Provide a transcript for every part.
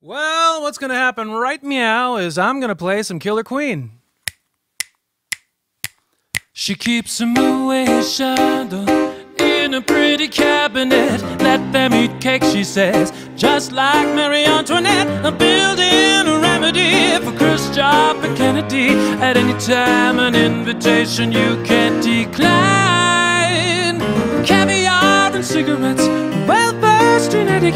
Well, what's gonna happen right meow is I'm gonna play some Killer Queen. She keeps a Moet Chandon in a pretty cabinet. Let them eat cake, she says, just like Marie Antoinette. I'm building a remedy for Khrushchev and Kennedy. At any time, an invitation you can't decline. Caviar and cigarettes,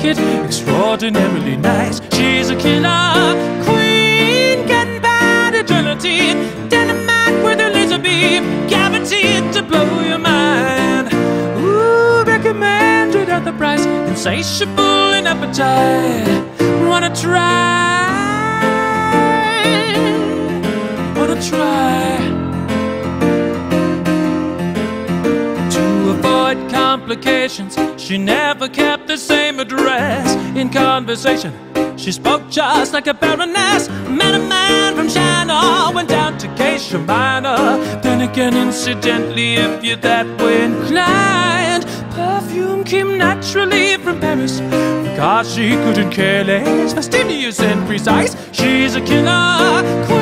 in extraordinarily nice. She's a killer queen, getting bad agility, dynamite with a laser beam, guaranteed to blow your mind. Ooh, recommended at the price, insatiable in appetite. Wanna try? Complications, she never kept the same address. In conversation, she spoke just like a baroness. Met a man from China, went down to Geisha Minah. Then again, incidentally, if you're that way inclined, perfume came naturally from Paris. Because she couldn't care less, fastidious and precise. She's a killer queen,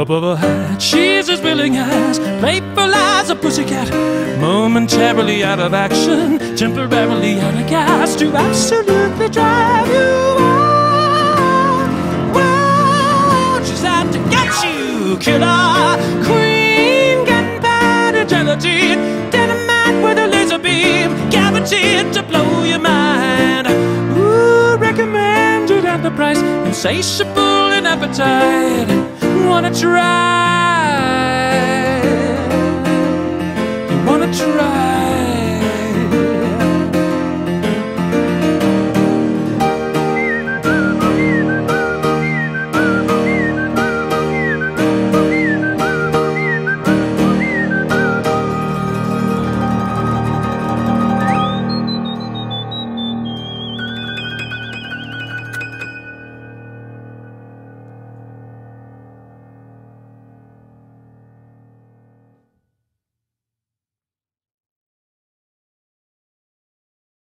Drop of a hat, she's as willing as playful as a pussycat. Momentarily out of action, temporarily out of gas to absolutely drive you wild. Wild, she's out to get you, killer queen, gunpowder gelatine, dynamite with a laser beam, guaranteed to blow your mind. The price, insatiable in appetite. Wanna try?